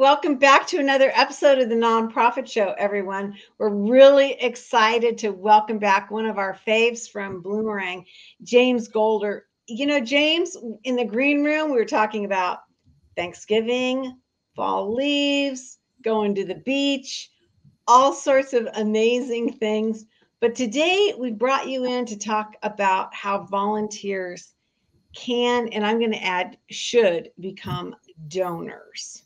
Welcome back to another episode of the Nonprofit Show, everyone. We're really excited to welcome back one of our faves from Bloomerang, James Goalder. You know, James, in the green room, we were talking about Thanksgiving, fall leaves, going to the beach, all sorts of amazing things. But today we brought you in to talk about how volunteers can, and I'm going to add should become donors.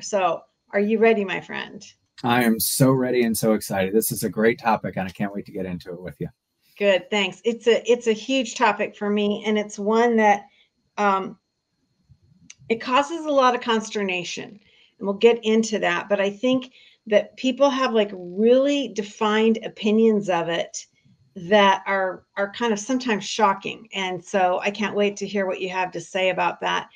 So, are you ready, my friend? I am so ready and so excited. This is a great topic, and I can't wait to get into it with you. Good, thanks. It's a it's a huge topic for me, and it's one that um, it causes a lot of consternation, and we'll get into that. But I think that people have like really defined opinions of it that are are kind of sometimes shocking, and so I can't wait to hear what you have to say about that.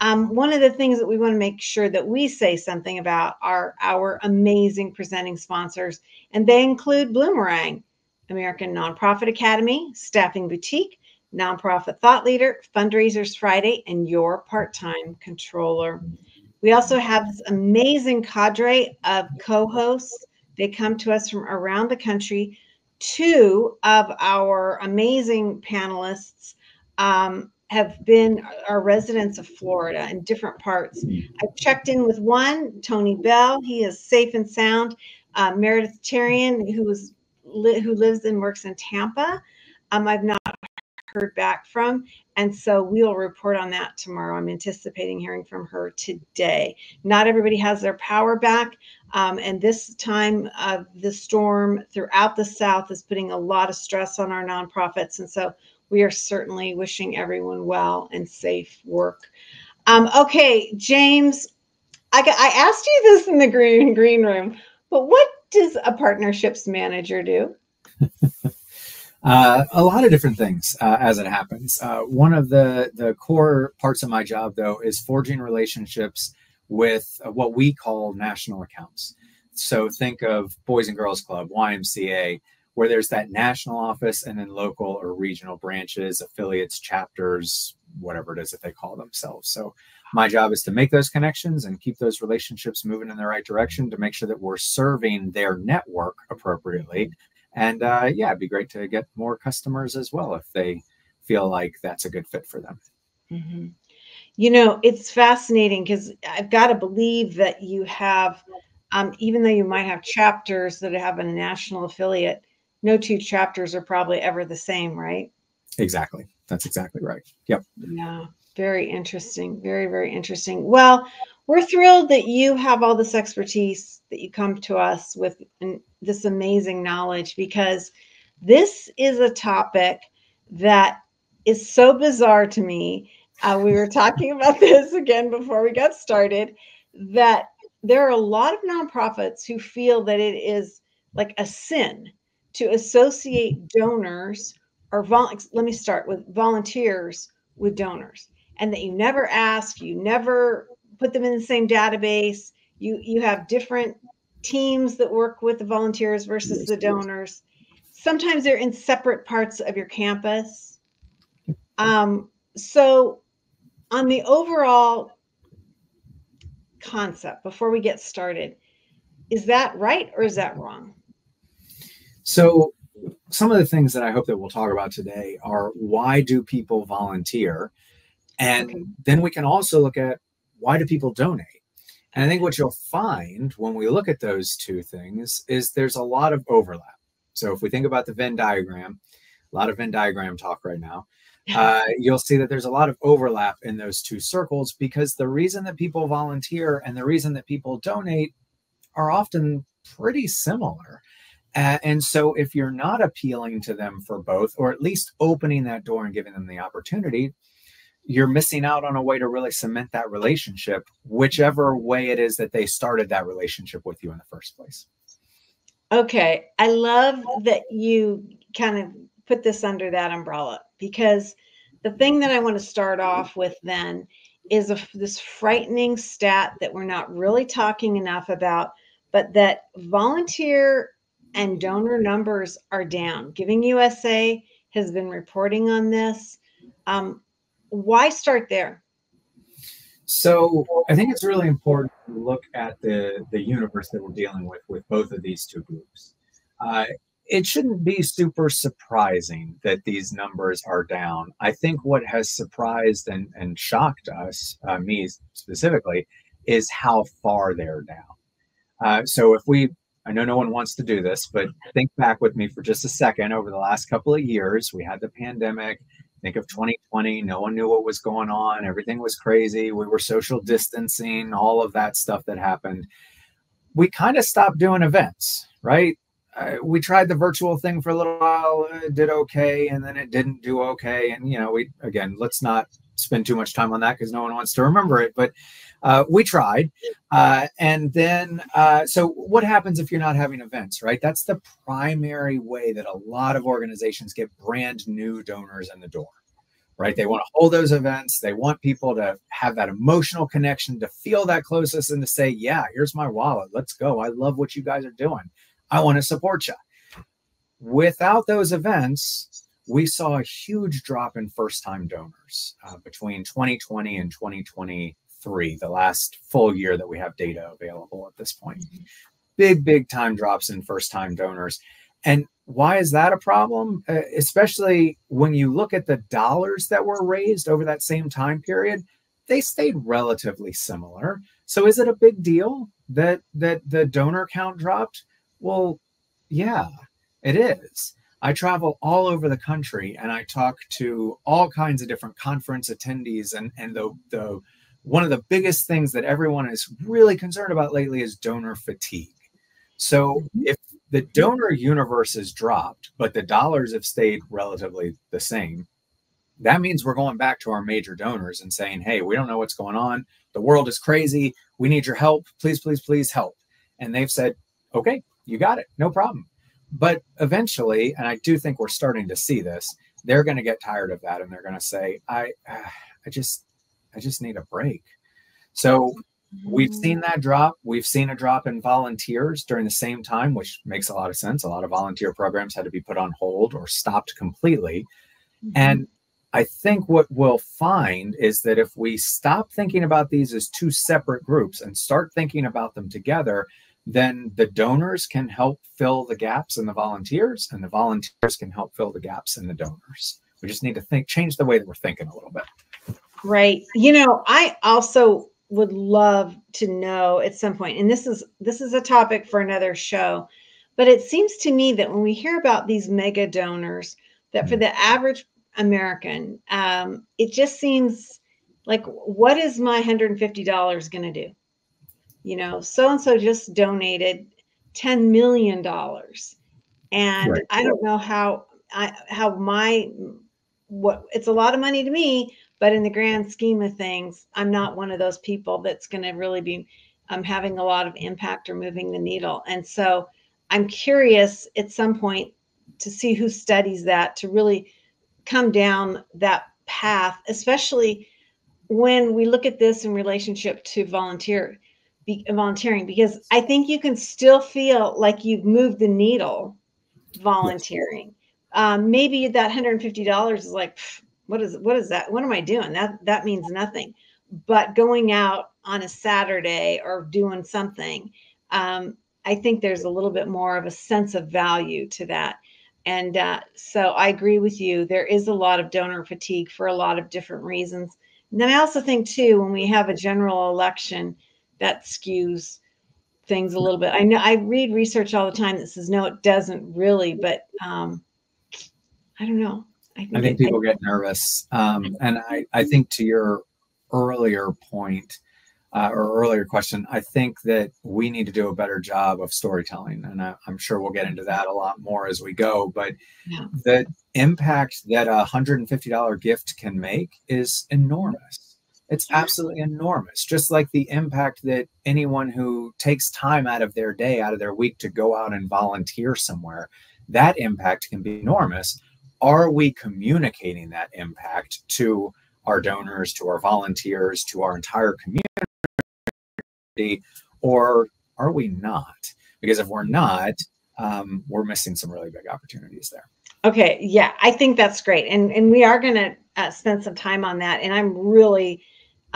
Um, one of the things that we want to make sure that we say something about are our amazing presenting sponsors, and they include Bloomerang, American Nonprofit Academy, Staffing Boutique, Nonprofit Thought Leader, Fundraisers Friday, and Your Part Time Controller. We also have this amazing cadre of co hosts. They come to us from around the country. Two of our amazing panelists um, have been our residents of Florida in different parts. I've checked in with one, Tony Bell. He is safe and sound. Uh, Meredith Cherian, who is li- who lives and works in Tampa. Um, I've not heard back from, and so we'll report on that tomorrow. I'm anticipating hearing from her today. Not everybody has their power back, um, and this time of the storm throughout the South is putting a lot of stress on our nonprofits, and so we are certainly wishing everyone well and safe work. Um, okay, James, I, I asked you this in the green green room, but what does a partnerships manager do? uh, a lot of different things uh, as it happens. Uh, one of the the core parts of my job, though, is forging relationships with what we call national accounts. So think of Boys and Girls Club, YMCA, where there's that national office and then local or regional branches, affiliates, chapters, whatever it is that they call themselves. So my job is to make those connections and keep those relationships moving in the right direction to make sure that we're serving their network appropriately. And uh, yeah, it'd be great to get more customers as well if they feel like that's a good fit for them. Mm-hmm. You know, it's fascinating because I've got to believe that you have, um, even though you might have chapters that have a national affiliate, no two chapters are probably ever the same, right? Exactly. That's exactly right. Yep. Yeah. Very interesting. Very, very interesting. Well, we're thrilled that you have all this expertise, that you come to us with this amazing knowledge, because this is a topic that is so bizarre to me. Uh, we were talking about this again before we got started that there are a lot of nonprofits who feel that it is like a sin to associate donors or vol- let me start with volunteers with donors and that you never ask you never put them in the same database you you have different teams that work with the volunteers versus the donors. Sometimes they're in separate parts of your campus. Um, so on the overall concept before we get started is that right or is that wrong so, some of the things that I hope that we'll talk about today are why do people volunteer? And then we can also look at why do people donate? And I think what you'll find when we look at those two things is there's a lot of overlap. So, if we think about the Venn diagram, a lot of Venn diagram talk right now. Uh, you'll see that there's a lot of overlap in those two circles because the reason that people volunteer and the reason that people donate are often pretty similar. And so, if you're not appealing to them for both, or at least opening that door and giving them the opportunity, you're missing out on a way to really cement that relationship, whichever way it is that they started that relationship with you in the first place. Okay. I love that you kind of put this under that umbrella because the thing that I want to start off with then is a, this frightening stat that we're not really talking enough about, but that volunteer and donor numbers are down. Giving USA has been reporting on this. Um, why start there? So I think it's really important to look at the the universe that we're dealing with with both of these two groups. Uh, it shouldn't be super surprising that these numbers are down. I think what has surprised and, and shocked us, uh, me specifically, is how far they're down. Uh, so if we, I know no one wants to do this, but think back with me for just a second. Over the last couple of years, we had the pandemic. Think of 2020. No one knew what was going on. Everything was crazy. We were social distancing, all of that stuff that happened. We kind of stopped doing events, right? Uh, we tried the virtual thing for a little while, it did okay, and then it didn't do okay. And you know, we again, let's not spend too much time on that because no one wants to remember it. But uh, we tried, uh, and then uh, so what happens if you're not having events, right? That's the primary way that a lot of organizations get brand new donors in the door. Right, they want to hold those events. They want people to have that emotional connection, to feel that closeness, and to say, "Yeah, here's my wallet. Let's go. I love what you guys are doing." I want to support you. Without those events, we saw a huge drop in first time donors uh, between 2020 and 2023, the last full year that we have data available at this point. Mm-hmm. Big, big time drops in first time donors. And why is that a problem? Uh, especially when you look at the dollars that were raised over that same time period, they stayed relatively similar. So is it a big deal that that the donor count dropped? Well, yeah, it is. I travel all over the country and I talk to all kinds of different conference attendees and and the the one of the biggest things that everyone is really concerned about lately is donor fatigue. So mm-hmm. if the donor universe has dropped, but the dollars have stayed relatively the same, that means we're going back to our major donors and saying, hey, we don't know what's going on. The world is crazy. We need your help. Please, please, please help. And they've said, okay, you got it, no problem. But eventually, and I do think we're starting to see this, they're going to get tired of that and they're going to say, I, I just, I just need a break. So we've seen that drop. We've seen a drop in volunteers during the same time, which makes a lot of sense. A lot of volunteer programs had to be put on hold or stopped completely. Mm-hmm. And I think what we'll find is that if we stop thinking about these as two separate groups and start thinking about them together, then the donors can help fill the gaps in the volunteers, and the volunteers can help fill the gaps in the donors. We just need to think, change the way that we're thinking a little bit. Right. You know, I also would love to know at some point, and this is this is a topic for another show, but it seems to me that when we hear about these mega donors, that mm-hmm. for the average American, um, it just seems like what is my $150 going to do? you know, so and so just donated $10 million. And right. I don't know how I how my what it's a lot of money to me, but in the grand scheme of things, I'm not one of those people that's going to really be um, having a lot of impact or moving the needle. And so I'm curious at some point to see who studies that to really come down that path, especially when we look at this in relationship to volunteer be, volunteering because I think you can still feel like you've moved the needle volunteering. Um, maybe that $150 is like, what is what is that? What am I doing? That that means nothing. But going out on a Saturday or doing something, um, I think there's a little bit more of a sense of value to that. And uh, so I agree with you. There is a lot of donor fatigue for a lot of different reasons. And then I also think too, when we have a general election, that skews things a little bit. I know I read research all the time that says no, it doesn't really, but um, I don't know. I think, I think it, people I, get nervous, um, and I I think to your earlier point uh, or earlier question, I think that we need to do a better job of storytelling, and I, am sure we'll get into that a lot more as we go. But yeah. the impact that a hundred and fifty dollar gift can make is enormous it's absolutely enormous. Just like the impact that anyone who takes time out of their day, out of their week to go out and volunteer somewhere, that impact can be enormous. Are we communicating that impact to our donors, to our volunteers, to our entire community, or are we not? Because if we're not, um, we're missing some really big opportunities there. Okay, yeah, I think that's great, and and we are going to uh, spend some time on that. And I'm really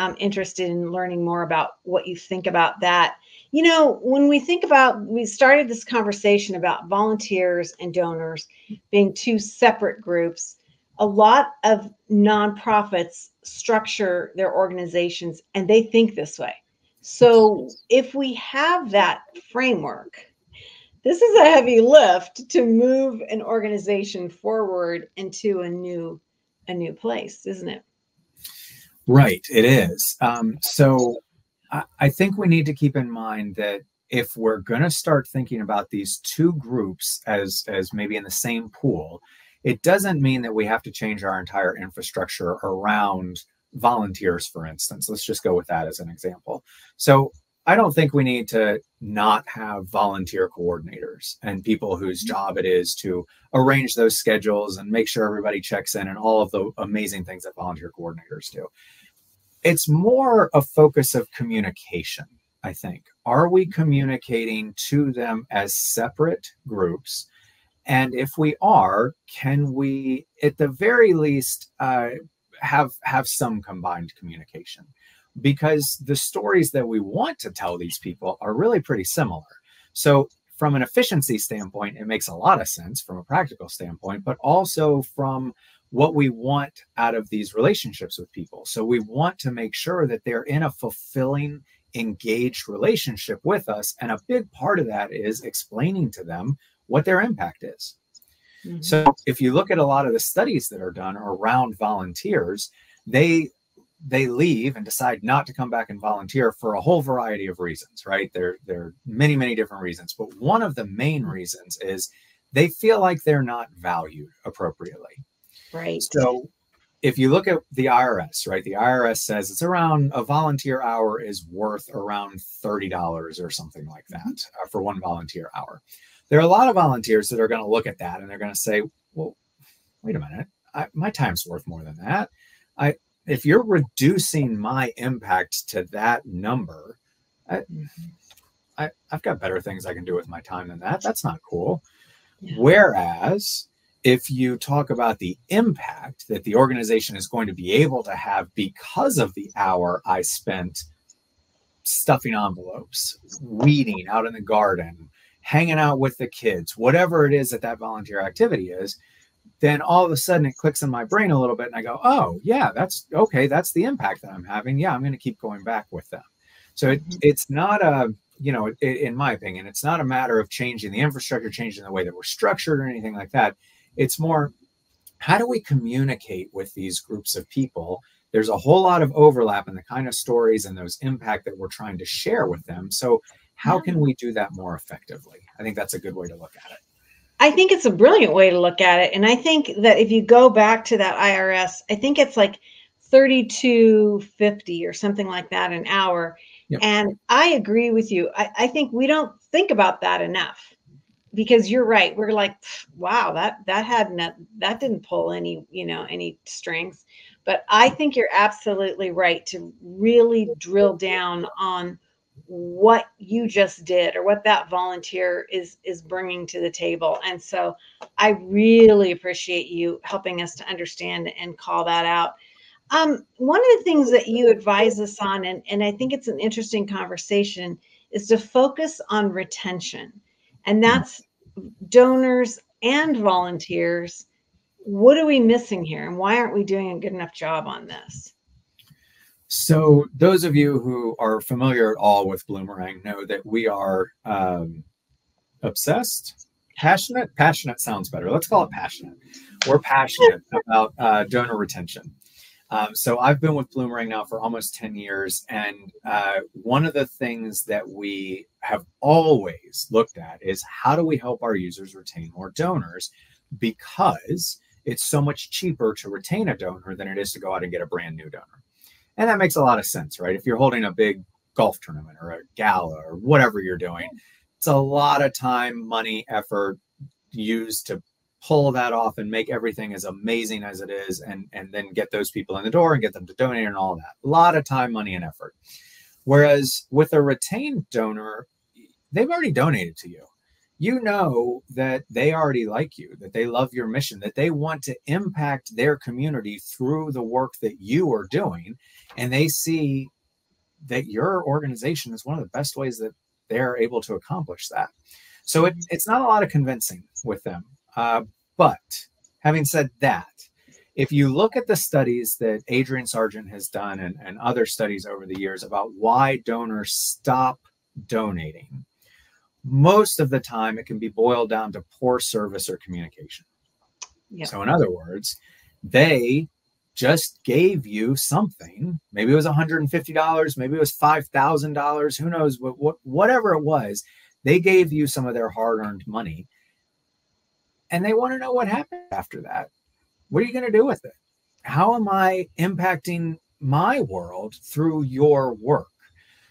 I'm interested in learning more about what you think about that. You know, when we think about, we started this conversation about volunteers and donors being two separate groups. A lot of nonprofits structure their organizations and they think this way. So if we have that framework, this is a heavy lift to move an organization forward into a new a new place, isn't it? Right, it is. Um, so I, I think we need to keep in mind that if we're going to start thinking about these two groups as as maybe in the same pool, it doesn't mean that we have to change our entire infrastructure around volunteers, for instance. Let's just go with that as an example. So I don't think we need to not have volunteer coordinators and people whose mm-hmm. job it is to arrange those schedules and make sure everybody checks in and all of the amazing things that volunteer coordinators do. It's more a focus of communication, I think. Are we communicating to them as separate groups? And if we are, can we, at the very least, uh, have have some combined communication? because the stories that we want to tell these people are really pretty similar. So, from an efficiency standpoint, it makes a lot of sense from a practical standpoint, but also from what we want out of these relationships with people. So, we want to make sure that they're in a fulfilling, engaged relationship with us. And a big part of that is explaining to them what their impact is. Mm-hmm. So, if you look at a lot of the studies that are done around volunteers, they they leave and decide not to come back and volunteer for a whole variety of reasons, right? There, there are many, many different reasons. But one of the main reasons is they feel like they're not valued appropriately. Right. So if you look at the IRS, right, the IRS says it's around a volunteer hour is worth around $30 or something like that mm-hmm. uh, for one volunteer hour. There are a lot of volunteers that are going to look at that and they're going to say, well, wait a minute, I, my time's worth more than that. I, if you're reducing my impact to that number, I, I, have got better things I can do with my time than that. That's not cool. Yeah. Whereas if you talk about the impact that the organization is going to be able to have because of the hour I spent stuffing envelopes, weeding out in the garden, hanging out with the kids, whatever it is that that volunteer activity is, then all of a sudden it clicks in my brain a little bit and I go, oh, yeah, that's okay. That's the impact that I'm having. Yeah, I'm going to keep going back with them. So it, mm-hmm. it's not a, you know, it, in my opinion, it's not a matter of changing the infrastructure, changing the way that we're structured or anything like that. It's more, how do we communicate with these groups of people? There's a whole lot of overlap in the kind of stories and those impact that we're trying to share with them. So how can we do that more effectively? I think that's a good way to look at it. I think it's a brilliant way to look at it. And I think that if you go back to that IRS, I think it's like 3250 or something like that an hour. Yep. And I agree with you. I, I think we don't think about that enough because you're right. We're like, wow, that that had not that didn't pull any, you know, any strings. But I think you're absolutely right to really drill down on what you just did or what that volunteer is is bringing to the table and so i really appreciate you helping us to understand and call that out um, one of the things that you advise us on and, and i think it's an interesting conversation is to focus on retention and mm-hmm. that's donors and volunteers what are we missing here and why aren't we doing a good enough job on this so, those of you who are familiar at all with Bloomerang know that we are um, obsessed, passionate. Passionate sounds better. Let's call it passionate. We're passionate about uh, donor retention. Um, so, I've been with Bloomerang now for almost 10 years. And uh, one of the things that we have always looked at is how do we help our users retain more donors? Because it's so much cheaper to retain a donor than it is to go out and get a brand new donor. And that makes a lot of sense, right? If you're holding a big golf tournament or a gala or whatever you're doing, it's a lot of time, money, effort used to pull that off and make everything as amazing as it is and and then get those people in the door and get them to donate and all that. A lot of time, money, and effort. Whereas with a retained donor, they've already donated to you. you know that they already like you, that they love your mission, that they want to impact their community through the work that you are doing. And they see that your organization is one of the best ways that they're able to accomplish that. So it, it's not a lot of convincing with them. Uh, but having said that, if you look at the studies that Adrian Sargeant has done and, and other studies over the years about why donors stop donating, most of the time it can be boiled down to poor service or communication. Yep. So, in other words, they just gave you something. Maybe it was $150, maybe it was $5,000, who knows, what, what, whatever it was. They gave you some of their hard earned money and they want to know what happened after that. What are you going to do with it? How am I impacting my world through your work?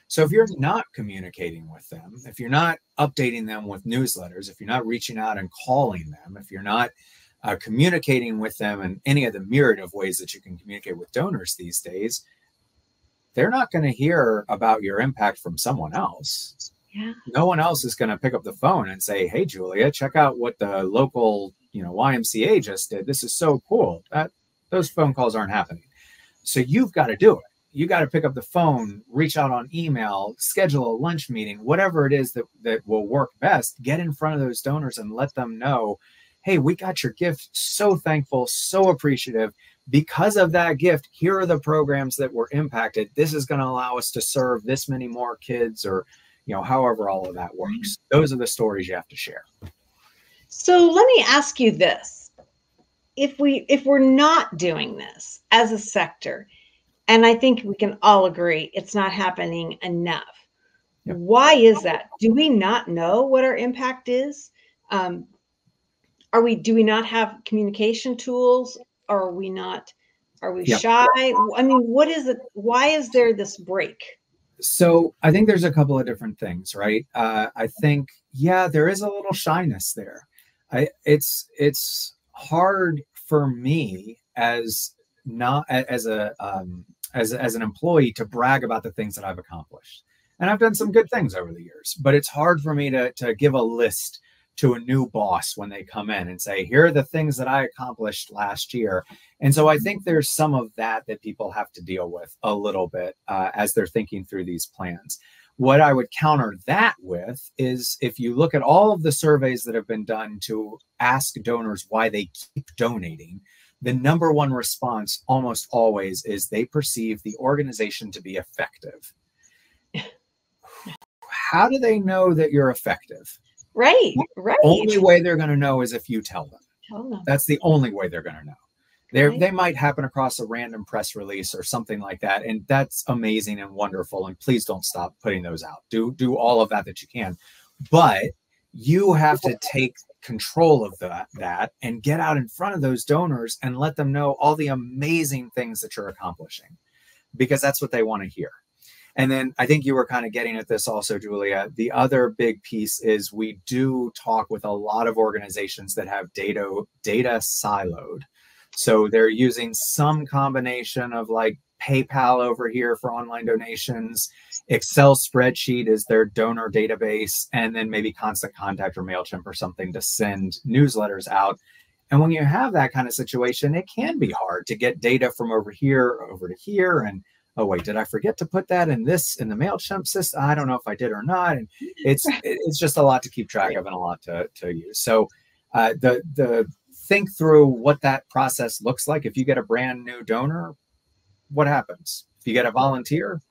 So if you're not communicating with them, if you're not updating them with newsletters, if you're not reaching out and calling them, if you're not uh, communicating with them in any of the myriad of ways that you can communicate with donors these days, they're not going to hear about your impact from someone else. Yeah. No one else is going to pick up the phone and say, "Hey, Julia, check out what the local, you know, YMCA just did. This is so cool." That those phone calls aren't happening. So you've got to do it you got to pick up the phone, reach out on email, schedule a lunch meeting, whatever it is that, that will work best. Get in front of those donors and let them know, hey, we got your gift. So thankful, so appreciative. Because of that gift, here are the programs that were impacted. This is going to allow us to serve this many more kids, or you know, however all of that works. Those are the stories you have to share. So let me ask you this. If we if we're not doing this as a sector, and I think we can all agree it's not happening enough. Yep. Why is that? Do we not know what our impact is? Um, are we? Do we not have communication tools? Or are we not? Are we yep. shy? I mean, what is it? Why is there this break? So I think there's a couple of different things, right? Uh, I think, yeah, there is a little shyness there. I, it's it's hard for me as not as a um, as, as an employee to brag about the things that I've accomplished. And I've done some good things over the years, but it's hard for me to, to give a list to a new boss when they come in and say, here are the things that I accomplished last year. And so I think there's some of that that people have to deal with a little bit uh, as they're thinking through these plans. What I would counter that with is if you look at all of the surveys that have been done to ask donors why they keep donating, the number one response almost always is they perceive the organization to be effective. How do they know that you're effective? Right, right. Only way they're going to know is if you tell them. Tell them. That's the only way they're going to know. They right. they might happen across a random press release or something like that, and that's amazing and wonderful. And please don't stop putting those out. Do do all of that that you can, but you have to take control of that that and get out in front of those donors and let them know all the amazing things that you're accomplishing because that's what they want to hear and then i think you were kind of getting at this also julia the other big piece is we do talk with a lot of organizations that have data data siloed so they're using some combination of like PayPal over here for online donations. Excel spreadsheet is their donor database, and then maybe Constant Contact or MailChimp or something to send newsletters out. And when you have that kind of situation, it can be hard to get data from over here over to here. And oh wait, did I forget to put that in this in the MailChimp system? I don't know if I did or not. And it's it's just a lot to keep track of and a lot to, to use. So uh, the the think through what that process looks like. If you get a brand new donor, what happens? If you get a volunteer,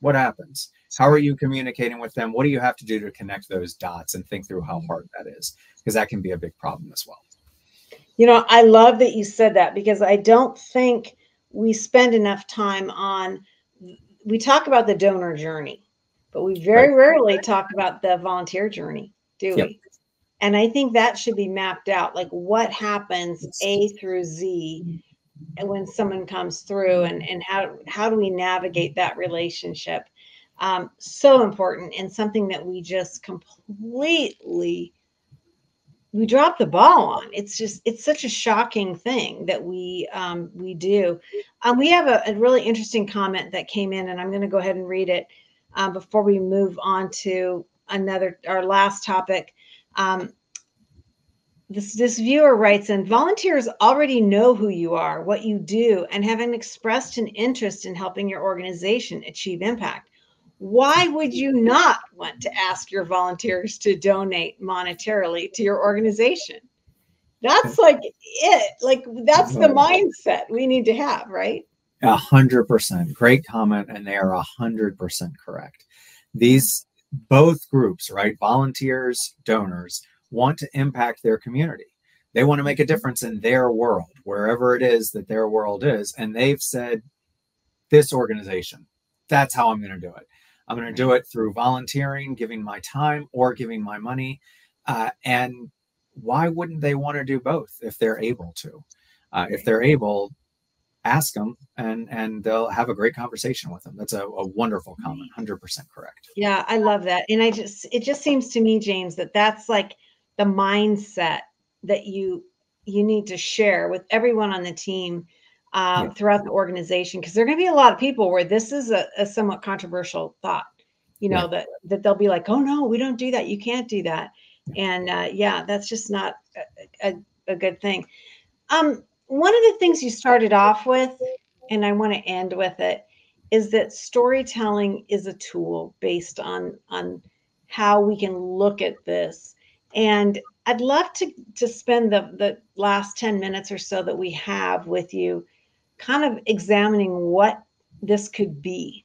what happens? How are you communicating with them? What do you have to do to connect those dots and think through how hard that is? Because that can be a big problem as well. You know, I love that you said that because I don't think we spend enough time on, we talk about the donor journey, but we very right. rarely talk about the volunteer journey, do yep. we? And I think that should be mapped out like what happens A through Z when someone comes through and, and how, how do we navigate that relationship? Um, so important and something that we just completely we drop the ball on. It's just it's such a shocking thing that we um, we do. Um, we have a, a, really interesting comment that came in, and I'm going to go ahead and read it uh, before we move on to another our last topic. Um, this, this viewer writes in volunteers already know who you are, what you do, and have expressed an interest in helping your organization achieve impact. Why would you not want to ask your volunteers to donate monetarily to your organization? That's like it. Like that's the mindset we need to have, right? A hundred percent. Great comment, and they are a hundred percent correct. These both groups, right? Volunteers, donors, want to impact their community. They want to make a mm-hmm. difference in their world, wherever it is that their world is. And they've said, this organization, that's how I'm going to do it. I'm going to do it through volunteering, giving my time, or giving my money. Uh, and why wouldn't they want to do both if they're able to? Uh, if they're able, ask them and and they'll have a great conversation with them that's a, a, wonderful comment 100% correct yeah i love that and i just it just seems to me james that that's like the mindset that you you need to share with everyone on the team um, yeah. throughout the organization because there are going to be a lot of people where this is a, a somewhat controversial thought you know yeah. that that they'll be like oh no we don't do that you can't do that and uh, yeah that's just not a, a, a good thing um one of the things you started off with, and I want to end with it, is that storytelling is a tool based on on how we can look at this. And I'd love to to spend the the last 10 minutes or so that we have with you kind of examining what this could be.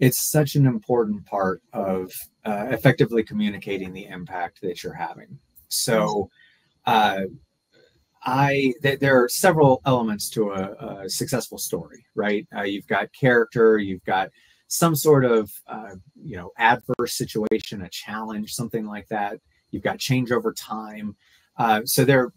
It's such an important part of uh, effectively communicating the impact that you're having. So, uh, I th- there are several elements to a, a successful story, right? Uh, you've got character, you've got some sort of uh, you know adverse situation, a challenge, something like that. You've got change over time. Uh, so there,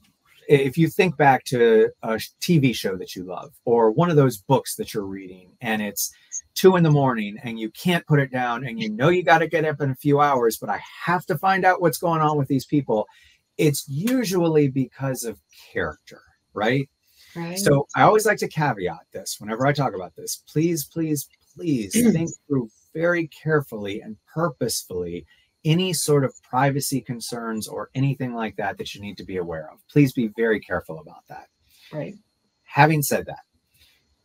if you think back to a TV show that you love, or one of those books that you're reading, and it's two in the morning and you can't put it down, and you know you got to get up in a few hours, but I have to find out what's going on with these people it's usually because of character, right? Right. So I always like to caveat this whenever I talk about this. Please, please, please think through very carefully and purposefully any sort of privacy concerns or anything like that that you need to be aware of. Please be very careful about that. Right. Having said that,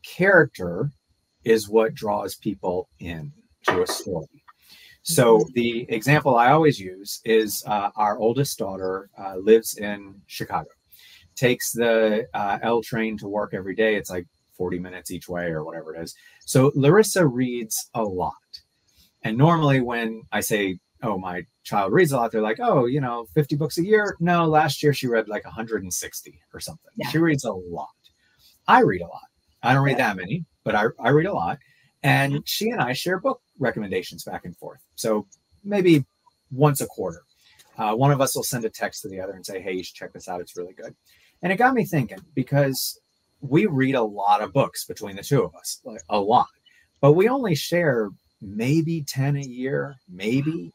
character is what draws people in to a story. So mm-hmm. the example I always use is uh, our oldest daughter uh, lives in Chicago, takes the uh, L train to work every day. It's like 40 minutes each way or whatever it is. So Larissa reads a lot. And normally when I say, oh, my child reads a lot, they're like, oh, you know, 50 books a year. No, last year she read like 160 or something. Yeah. She reads a lot. I read a lot. I don't read that many, but I, I read a lot. And mm-hmm. she and I share book recommendations back and forth. So maybe once a quarter, uh, one of us will send a text to the other and say, "Hey, you should check this out. It's really good." And it got me thinking because we read a lot of books between the two of us, like a lot, but we only share maybe 10 a year, maybe.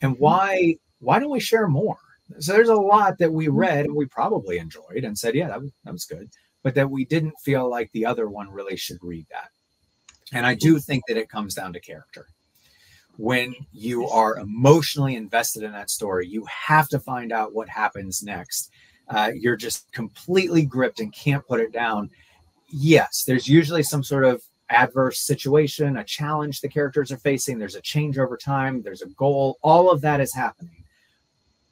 And mm-hmm. why why don't we share more? So there's a lot that we mm-hmm. read and we probably enjoyed and said, yeah, that was, that was good, but that we didn't feel like the other one really should read that. And I do think that it comes down to character. When you are emotionally invested in that story, you have to find out what happens next. Uh, you're just completely gripped and can't put it down. Yes, there's usually some sort of adverse situation, a challenge the characters are facing. There's a change over time, there's a goal. All of that is happening,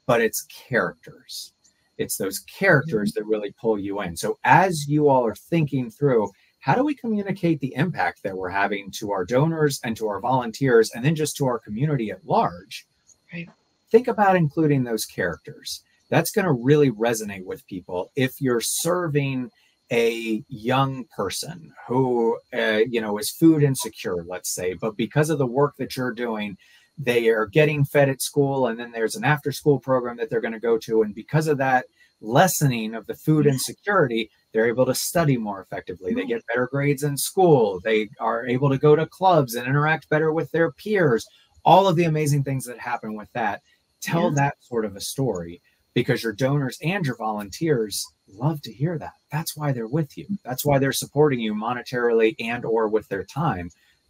but it's characters. It's those characters mm-hmm. that really pull you in. So, as you all are thinking through, how do we communicate the impact that we're having to our donors and to our volunteers and then just to our community at large right think about including those characters that's going to really resonate with people if you're serving a young person who uh, you know is food insecure let's say but because of the work that you're doing they are getting fed at school and then there's an after school program that they're going to go to and because of that lessening of the food insecurity they're able to study more effectively. They get better grades in school. They are able to go to clubs and interact better with their peers. All of the amazing things that happen with that. Tell yeah. that sort of a story because your donors and your volunteers love to hear that. That's why they're with you. That's why they're supporting you monetarily and or with their time.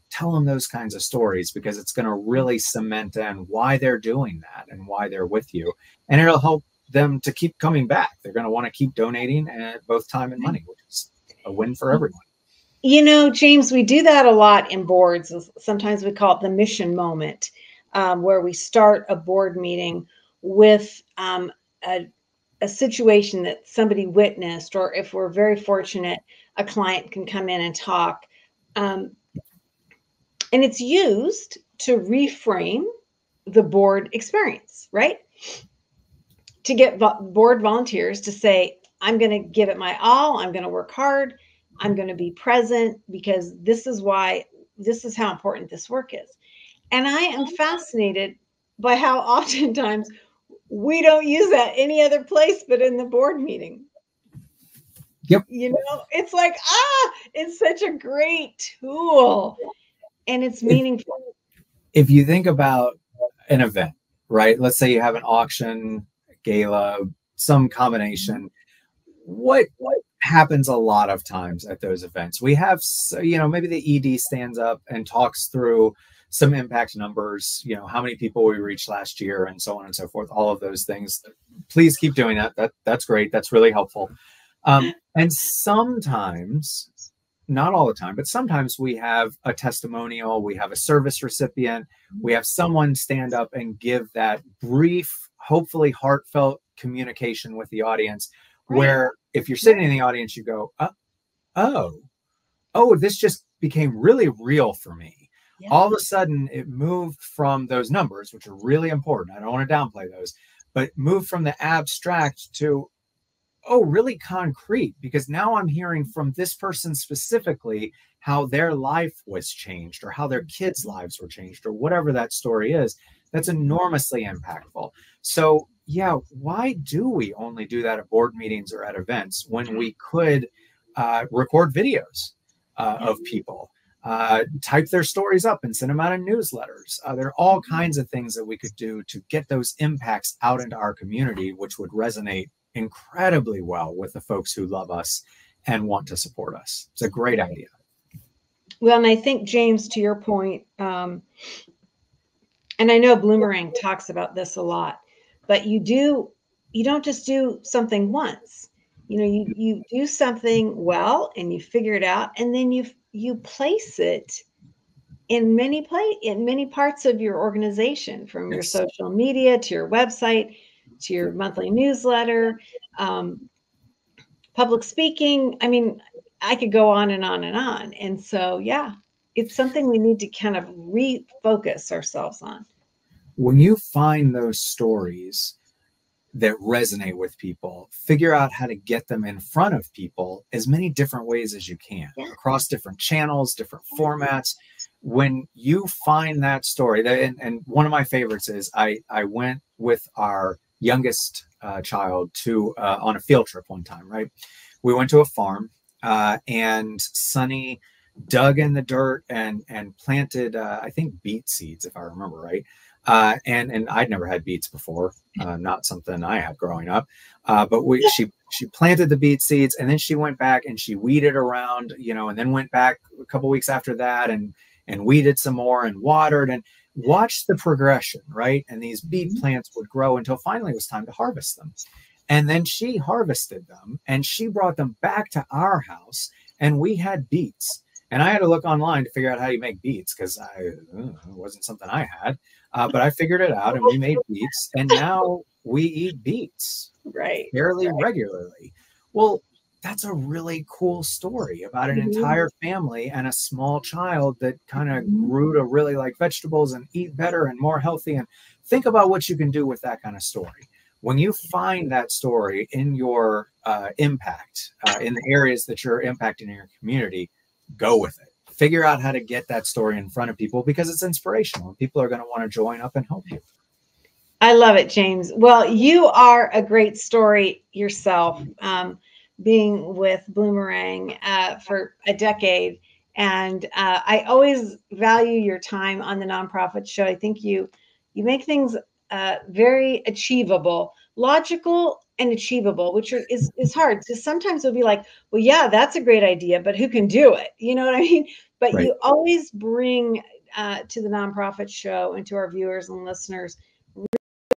tell them those kinds of stories because it's going to really cement in why they're doing that and why they're with you and it'll help them to keep coming back they're going to want to keep donating at both time and money which is a win for everyone you know james we do that a lot in boards sometimes we call it the mission moment um, where we start a board meeting with um, a, a situation that somebody witnessed or if we're very fortunate a client can come in and talk um, and it's used to reframe the board experience, right? To get board volunteers to say, I'm going to give it my all, I'm going to work hard, I'm going to be present because this is why, this is how important this work is. And I am fascinated by how oftentimes we don't use that any other place but in the board meeting. Yep. You know, it's like, ah, it's such a great tool and it's meaningful. If, if you think about an event, right? Let's say you have an auction, gala, some combination. What what happens a lot of times at those events? We have, you know, maybe the ED stands up and talks through some impact numbers, you know, how many people we reached last year and so on and so forth, all of those things. Please keep doing that. That that's great. That's really helpful. Um, and sometimes not all the time, but sometimes we have a testimonial, we have a service recipient, we have someone stand up and give that brief, hopefully heartfelt communication with the audience. Where if you're sitting in the audience, you go, uh, oh, oh, this just became really real for me. Yeah. All of a sudden, it moved from those numbers, which are really important. I don't want to downplay those, but moved from the abstract to, oh, really concrete because now I'm hearing from this person specifically how their life was changed or how their kids' lives were changed or whatever that story is. That's enormously impactful. So, yeah, why do we only do that at board meetings or at events when we could uh, record videos uh, of people? Uh, type their stories up and send them out in newsletters. Uh, there are all kinds of things that we could do to get those impacts out into our community, which would resonate incredibly well with the folks who love us and want to support us. It's a great idea. Well, and I think, James, to your point, um, and I know Bloomerang talks about this a lot, but you do, you don't just do something once. You know, you you do something well and you figure it out, and then you you place it in many play in many parts of your organization, from your social media to your website to your monthly newsletter, um, public speaking. I mean, I could go on and on and on. And so, yeah, it's something we need to kind of refocus ourselves on. When you find those stories that resonate with people, figure out how to get them in front of people as many different ways as you can yeah. across different channels, different formats. When you find that story, and, and one of my favorites is I, I went with our youngest uh, child to uh, on a field trip one time. Right, we went to a farm, uh, and Sunny dug in the dirt and and planted uh, I think beet seeds, if I remember right. Uh, and and I'd never had beets before, uh, not something I had growing up. but we she she planted the beet seeds, and then she went back and she weeded around, you know, and then went back a couple weeks after that and and weeded some more and watered and watched the progression, right? And these beet mm-hmm. plants would grow until finally it was time to harvest them. And then she harvested them and she brought them back to our house and we had beets. And I had to look online to figure out how you make beets because I uh, it wasn't something I had. Uh, but I figured it out and we made beets and now we eat beets right fairly right. regularly. Well, that's a really cool story about an mm-hmm. entire family and a small child that kind of mm-hmm. grew to really like vegetables and eat better and more healthy. And think about what you can do with that kind of story. When you find that story in your uh, impact, uh, in the areas that you're impacting in your community, go with it. Figure out how to get that story in front of people because it's inspirational and people are going to want to join up and help you. I love it, James. Well, you are a great story yourself. Um, being with Bloomerang uh, for a decade. And uh, I always value your time on the nonprofit show. I think you you make things uh, very achievable, logical and achievable, which are, is is hard. because sometimes it'll be like, well, yeah, that's a great idea, but who can do it? You know what I mean? But Right. you always bring uh, to the nonprofit show and to our viewers and listeners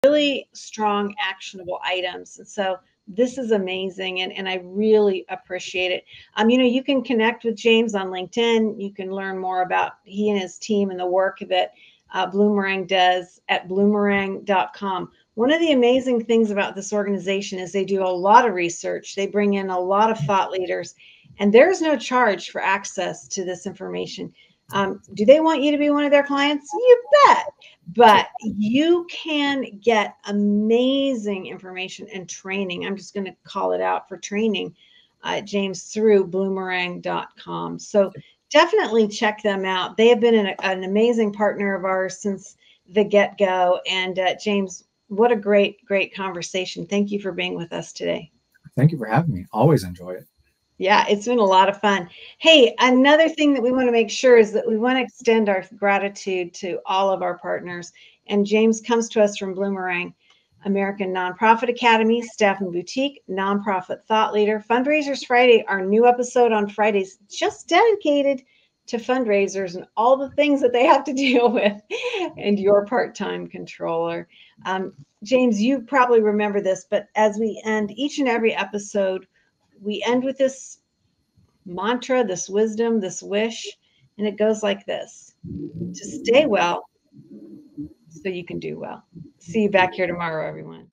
really strong, actionable items. And so this is amazing and, and I really appreciate it. Um, you know, you can connect with James on LinkedIn. You can learn more about he and his team and the work that uh, Bloomerang does at bloomerang.com. One of the amazing things about this organization is they do a lot of research. They bring in a lot of thought leaders, and there's no charge for access to this information. Um, do they want you to be one of their clients? You bet. But you can get amazing information and training. I'm just going to call it out for training, uh, James, through bloomerang.com. So definitely check them out. They have been an, an amazing partner of ours since the get go. And uh, James, what a great, great conversation. Thank you for being with us today. Thank you for having me. Always enjoy it. Yeah, it's been a lot of fun. Hey, another thing that we want to make sure is that we want to extend our gratitude to all of our partners. And James comes to us from Bloomerang, American Nonprofit Academy, Staffing Boutique, Nonprofit Thought Leader, Fundraisers Friday, our new episode on Fridays, just dedicated to fundraisers and all the things that they have to deal with, and your part time controller. Um, James, you probably remember this, but as we end each and every episode, we end with this mantra, this wisdom, this wish, and it goes like this to stay well so you can do well. See you back here tomorrow, everyone.